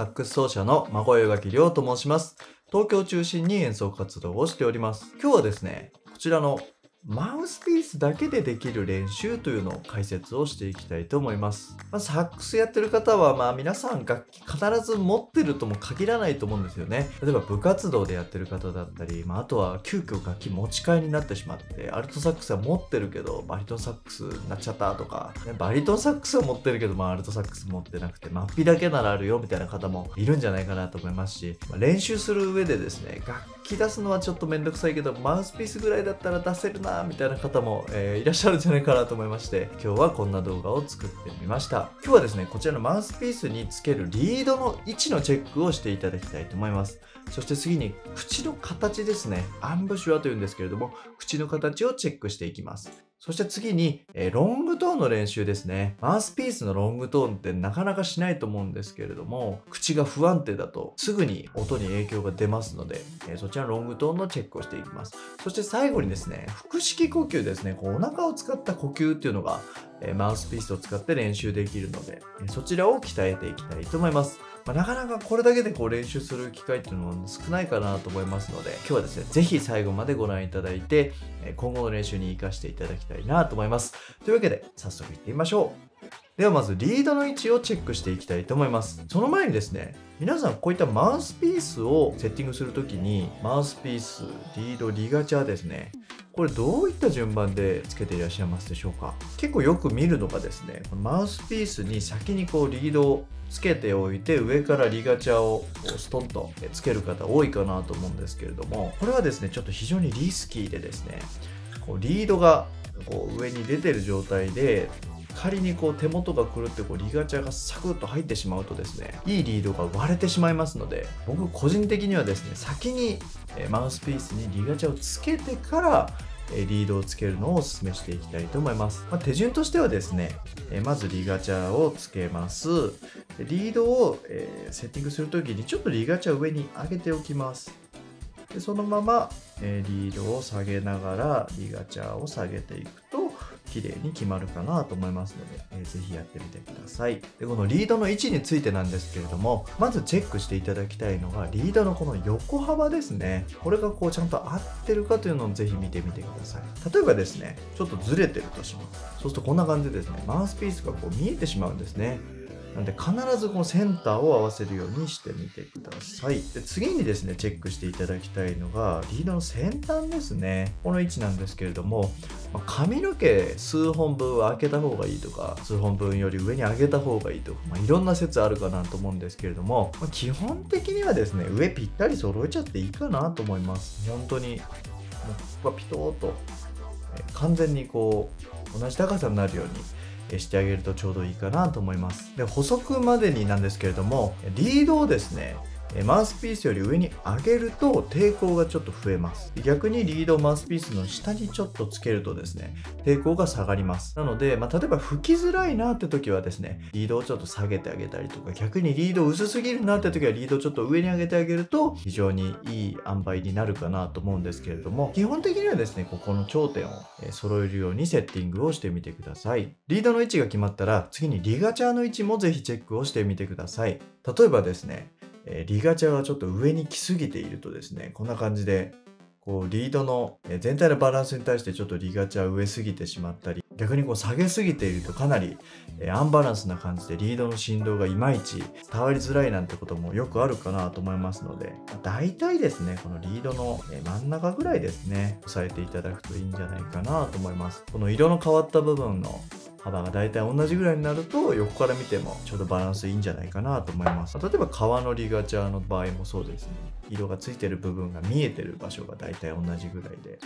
サックス奏者の孫岩垣亮と申します。東京を中心に演奏活動をしております。今日はですね、こちらのマウスピースだけでできる練習というのを解説をしていきたいと思います。まあ、サックスやってる方は、まあ皆さん楽器必ず持ってるとも限らないと思うんですよね。例えば部活動でやってる方だったり、まああとは急遽楽器持ち替えになってしまって、アルトサックスは持ってるけど、バリトンサックスになっちゃったとか、ねバリトンサックスは持ってるけど、まあアルトサックス持ってなくて、マッピだけならあるよみたいな方もいるんじゃないかなと思いますし、まあ練習する上でですね、楽器出すのはちょっとめんどくさいけど、マウスピースぐらいだったら出せるなみたいな方も、えーいらっしゃるんじゃないかなと思いまして、今日はこんな動画を作ってみました。今日はですね、こちらのマウスピースにつけるリードの位置のチェックをしていただきたいと思います。そして次に口の形ですね。アンブシュアというんですけれども、口の形をチェックしていきます。そして次に、えーロングトーンの練習ですね。マウスピースのロングトーンってなかなかしないと思うんですけれども、口が不安定だとすぐに音に影響が出ますので、えーそちらのロングトーンのチェックをしていきます。そして最後にですね、腹式呼吸ですね。こうお腹を使った呼吸っていうのが、えーマウスピースを使って練習できるので、えそちらを鍛えていきたいと思います。まあなかなかこれだけでこう練習する機会っていうのも少ないかなと思いますので、今日はですね、ぜひ最後までご覧いただいて、今後の練習に活かしていただきたいなと思います。というわけで、早速いってみましょう。ではまずリードの位置をチェックしていきたいと思います。その前にですね、皆さんこういったマウスピースをセッティングするときに、マウスピース、リード、リガチャですね、これどういった順番でつけていらっしゃいますでしょうか？結構よく見るのがですね、このマウスピースに先にこうリードをつけておいて上からリガチャをストンとつける方多いかなと思うんですけれどもこれはですねちょっと非常にリスキーでですねこうリードがこう上に出てる状態で仮にこう手元が狂ってこうリガチャがサクッと入ってしまうとですねいいリードが割れてしまいますので僕個人的にはですね先にマウスピースにリガチャをつけてからリードをつけるのをお勧めしていきたいと思います、まあ手順としてはですねまずリガチャをつけます。リードを、セッティングするときにちょっとリガチャを上に上げておきます。でそのまま、リードを下げながらリガチャを下げていくと綺麗に決まるかなと思いますので、えーぜひやってみてください。でこのリードの位置についてなんですけれどもまずチェックしていただきたいのがリードのこの横幅ですね。これがこうちゃんと合ってるかというのをぜひ見てみてください。例えばですねちょっとずれてるとします。そうするとこんな感じでですねマウスピースがこう見えてしまうんですね。なので必ずこのセンターを合わせるようにしてみてください。で次にですね、チェックしていただきたいのが、リードの先端ですね。この位置なんですけれども、まあ髪の毛数本分は開けた方がいいとか、数本分より上に上げた方がいいとか、まあ、いろんな説あるかなと思うんですけれども、まあ基本的にはですね、上ぴったり揃えちゃっていいかなと思います。本当に、もうここがピトーと、完全にこう、同じ高さになるように、してあげるとちょうどいいかなと思います。で補足までになんですけれどもリードをですねマウスピースより上に上げると抵抗がちょっと増えます。逆にリードをマウスピースの下にちょっとつけるとですね抵抗が下がります。なので、まあ、例えば吹きづらいなって時はですねリードをちょっと下げてあげたりとか逆にリード薄すぎるなって時はリードをちょっと上に上げてあげると非常にいい塩梅になるかなと思うんですけれども基本的にはですねここの頂点を揃えるようにセッティングをしてみてください。リードの位置が決まったら次にリガチャーの位置もぜひチェックをしてみてください。例えばですねえリガチャがちょっと上に来すぎているとですねこんな感じでこうリードの全体のバランスに対してちょっとリガチャ上すぎてしまったり逆にこう下げすぎているとかなりアンバランスな感じでリードの振動がいまいち伝わりづらいなんてこともよくあるかなと思いますので大体ですねこのリードの真ん中ぐらいですね押さえていただくといいんじゃないかなと思います。この色の変わった部分の幅が大体同じぐらいになると横から見てもちょうどバランスいいんじゃないかなと思います。例えば革のリガチャーの場合もそうですね。色がついてる部分が見えてる場所が大体同じぐらいで。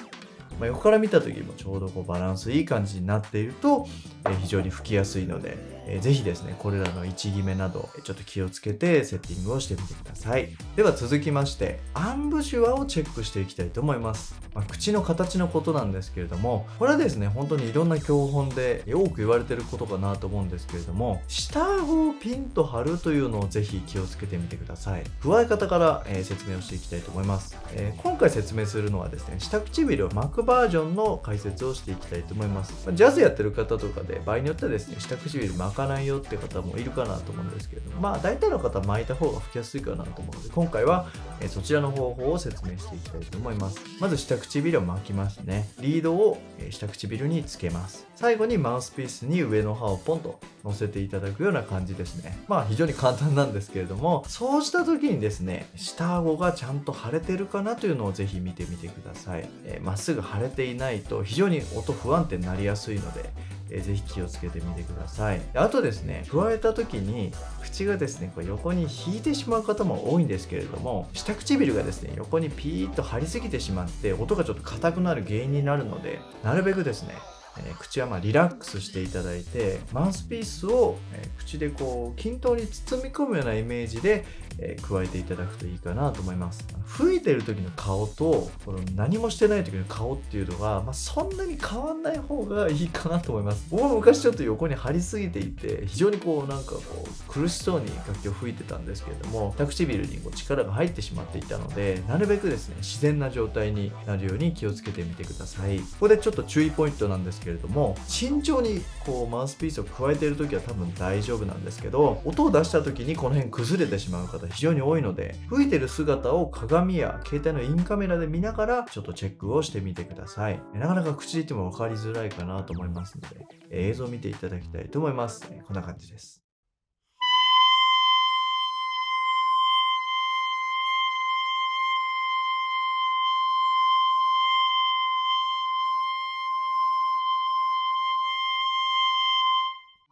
まあ、横から見た時もちょうどこうバランスいい感じになっていると、えー非常に吹きやすいので、えーぜひですねこれらの位置決めなどちょっと気をつけてセッティングをしてみてください。では続きましてアンブシュアをチェックしていきたいと思います、まあ口の形のことなんですけれどもこれはですね本当にいろんな教本で多く言われてることかなと思うんですけれども下顎をピンと張るというのをぜひ気をつけてみてください。加え方から、えー説明をしていきたいと思います、えー今回説明するのはですね下唇を巻くバージョンの解説をしていきたいと思います、まあジャズやってる方とかで場合によってはですね下唇巻く巻かないよって方もいるかなと思うんですけれどもまあ大体の方は巻いた方が吹きやすいかなと思うので今回は、えそちらの方法を説明していきたいと思います。まず下唇を巻きますね。リードを下唇につけます。最後にマウスピースに上の歯をポンと乗せていただくような感じですね。まあ非常に簡単なんですけれどもそうした時にですね下顎がちゃんと腫れてるかなというのをぜひ見てみてください。ま、えー、っすぐ腫れていないと非常に音不安定になりやすいのでえー、ぜひ気をつけてみてください。あとですね加えた時に口がですねこう横に引いてしまう方も多いんですけれども下唇がですね横にピーッと張りすぎてしまって音がちょっと硬くなる原因になるのでなるべくですねえ、口はまリラックスしていただいてマウスピースを、え、口でこう均等に包み込むようなイメージで、え、加えていただくといいかなと思います。吹いてる時の顔とこの何もしてない時の顔っていうのが、まあ、そんなに変わんない方がいいかなと思います。僕も昔ちょっと横に張りすぎていて非常にこうなんかこう苦しそうに楽器を吹いてたんですけれども唇にこう力が入ってしまっていたのでなるべくですね自然な状態になるように気をつけてみてください。ここでちょっと注意ポイントなんですけれども慎重にこうマウスピースを加えている時は多分大丈夫なんですけど音を出した時にこの辺崩れてしまう方非常に多いので吹いてる姿を鏡や携帯のインカメラで見ながらちょっとチェックをしてみてください。なかなか口で言っても分かりづらいかなと思いますので映像を見ていただきたいと思います。こんな感じです。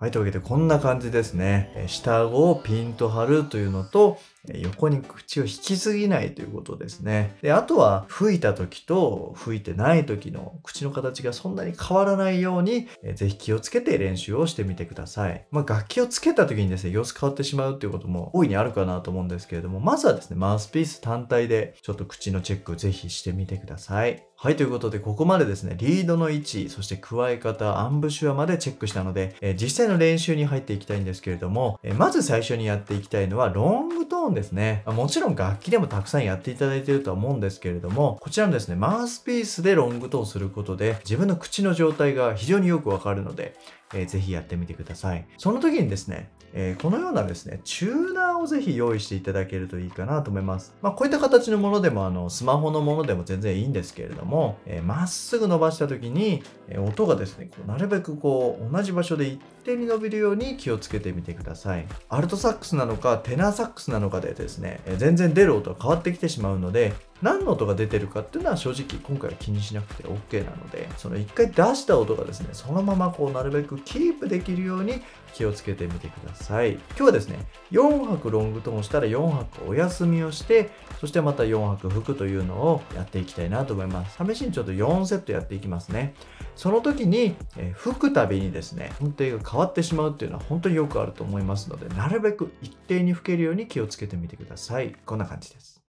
はい、というわけでこんな感じですね。下顎をピンと張るというのと、横に口を引きすぎないということですね。で、あとは吹いた時と吹いてない時の口の形がそんなに変わらないように、ぜひ気をつけて練習をしてみてください。まあ、楽器をつけた時にですね、様子変わってしまうということも大いにあるかなと思うんですけれども、まずはですね、マウスピース単体でちょっと口のチェックをぜひしてみてください。はい、ということで、ここまでですね、リードの位置、そして加え方、アンブシュアまでチェックしたので、え実際の練習に入っていきたいんですけれども、えまず最初にやっていきたいのは、ロングトーンですね。もちろん楽器でもたくさんやっていただいているとは思うんですけれども、こちらのですね、マウスピースでロングトーンすることで、自分の口の状態が非常によくわかるので、えー、ぜひやってみてください。その時にですね、えー、このようなですね、チューナーをぜひ用意していただけるといいかなと思います。まあ、こういった形のものでも、あの、スマホのものでも全然いいんですけれども、えー、まっすぐ伸ばした時に、えー、音がですね、こうなるべくこう、同じ場所で一定に伸びるように気をつけてみてください。アルトサックスなのか、テナーサックスなのかでですね、え全然出る音が変わってきてしまうので、何の音が出てるかっていうのは正直今回は気にしなくて OK なので、その一回出した音がですね、そのままこうなるべくキープできるように気をつけてみてください。今日はですね、4拍ロングトーンしたら4拍お休みをして、そしてまた4拍吹くというのをやっていきたいなと思います。試しにちょっと4セットやっていきますね。その時に、え吹くたびにですね、音程が変わってしまうっていうのは本当によくあると思いますので、なるべく一定に吹けるように気をつけてみてください。こんな感じです。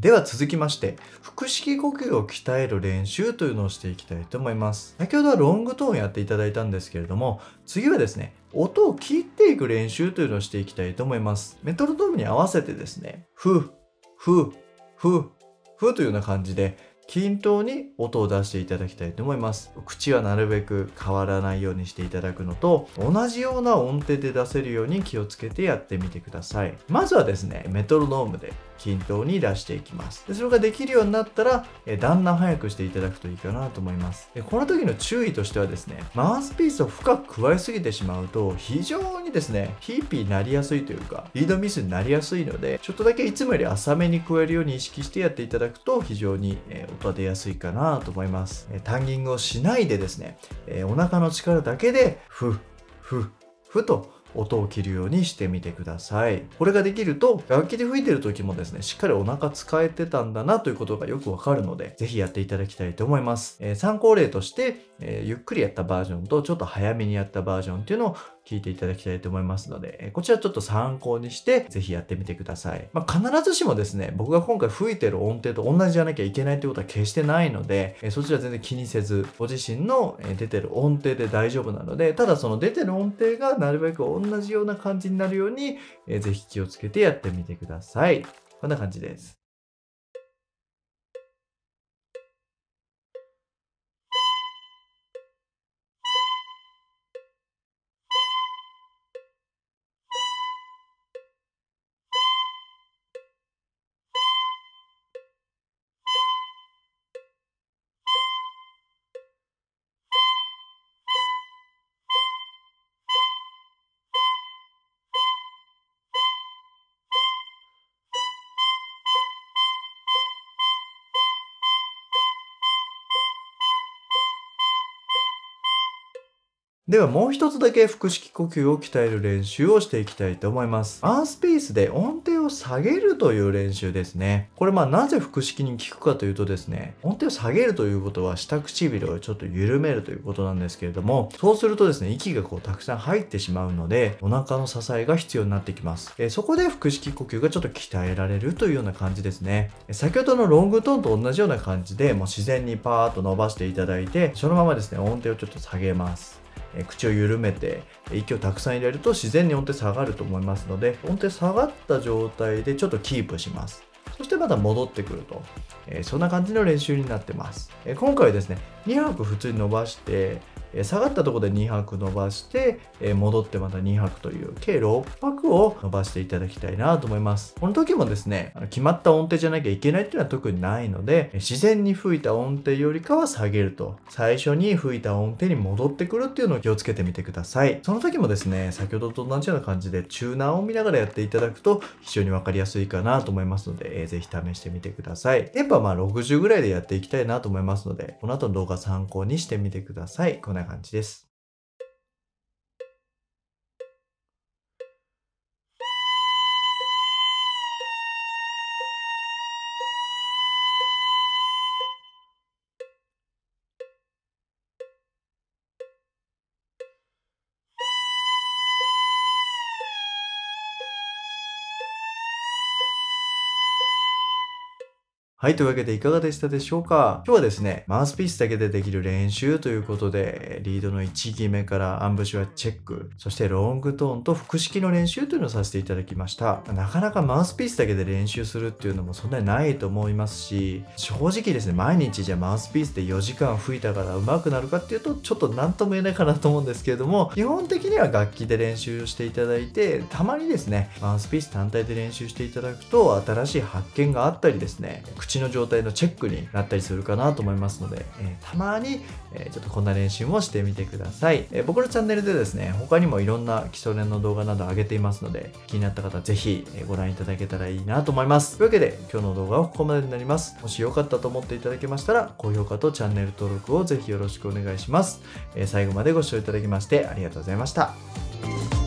では続きまして、腹式呼吸を鍛える練習というのをしていきたいと思います。先ほどはロングトーンやっていただいたんですけれども、次はですね、音を切っていく練習というのをしていきたいと思います。メトロノームに合わせてですね、ふ、ふ、ふ、ふというような感じで、均等に音を出していただきたいと思います。口はなるべく変わらないようにしていただくのと、同じような音程で出せるように気をつけてやってみてください。まずはですね、メトロノームで均等に出していきます。でそれができるようになったら、えだんだん早くしていただくといいかなと思います。でこの時の注意としてはですね、マウスピースを深く加えすぎてしまうと、非常にですね、ヒーピーになりやすいというか、リードミスになりやすいので、ちょっとだけいつもより浅めに加えるように意識してやっていただくと、非常に、え音は出やすいかなと思います。えタンギングをしないでですね、えお腹の力だけで、ふ、ふ、ふと音を切るようにしてみてください。これができると、楽器で吹いてる時もですね、しっかりお腹使えてたんだなということがよくわかるので、ぜひやっていただきたいと思います。えー、参考例として、えー、ゆっくりやったバージョンとちょっと早めにやったバージョンっていうのを聞いていただきたいと思いますので、こちらちょっと参考にして、ぜひやってみてください。まあ、必ずしもですね、僕が今回吹いてる音程と同じじゃなきゃいけないってことは決してないので、そちら全然気にせず、ご自身の出てる音程で大丈夫なので、ただその出てる音程がなるべく同じような感じになるように、ぜひ気をつけてやってみてください。こんな感じです。ではもう一つだけ腹式呼吸を鍛える練習をしていきたいと思います。アンスペースで音程を下げるという練習ですね。これまあなぜ腹式に効くかというとですね、音程を下げるということは下唇をちょっと緩めるということなんですけれども、そうするとですね、息がこうたくさん入ってしまうので、お腹の支えが必要になってきます。えそこで腹式呼吸がちょっと鍛えられるというような感じですね。先ほどのロングトーンと同じような感じで、もう自然にパーッと伸ばしていただいて、そのままですね、音程をちょっと下げます。え口を緩めて息をたくさん入れると自然に音程下がると思いますので音程下がった状態でちょっとキープします。そしてまた戻ってくると、え、そんな感じの練習になってます、え、今回はですね2拍普通に伸ばしてえ下がったとこで2拍伸ばして、え戻ってまた2拍という計6拍を伸ばしていただきたいなと思います。この時もですね、あの決まった音程じゃなきゃいけないっていうのは特にないので、自然に吹いた音程よりかは下げると、最初に吹いた音程に戻ってくるっていうのを気をつけてみてください。その時もですね、先ほどと同じような感じでチューナーを見ながらやっていただくと非常にわかりやすいかなと思いますので、えー、ぜひ試してみてください。テンポはまあ60ぐらいでやっていきたいなと思いますので、この後の動画参考にしてみてください。な感じです。はい、というわけでいかがでしたでしょうか？今日はですね、マウスピースだけでできる練習ということで、リードの1決めからアンブシュはチェック、そしてロングトーンと腹式の練習というのをさせていただきました。なかなかマウスピースだけで練習するっていうのもそんなにないと思いますし、正直ですね、毎日じゃあマウスピースで4時間吹いたから上手くなるかっていうと、ちょっと何とも言えないかなと思うんですけれども、基本的には楽器で練習していただいて、たまにですね、マウスピース単体で練習していただくと、新しい発見があったりですね、口の状態のチェックになったりするかなと思いますので、えー、たまに、えー、ちょっとこんな練習もしてみてください、えー、僕のチャンネルでですね他にもいろんな基礎練の動画など上げていますので気になった方ぜひご覧いただけたらいいなと思います。というわけで今日の動画はここまでになります。もしよかったと思っていただけましたら高評価とチャンネル登録をぜひよろしくお願いします、え最後までご視聴いただきましてありがとうございました。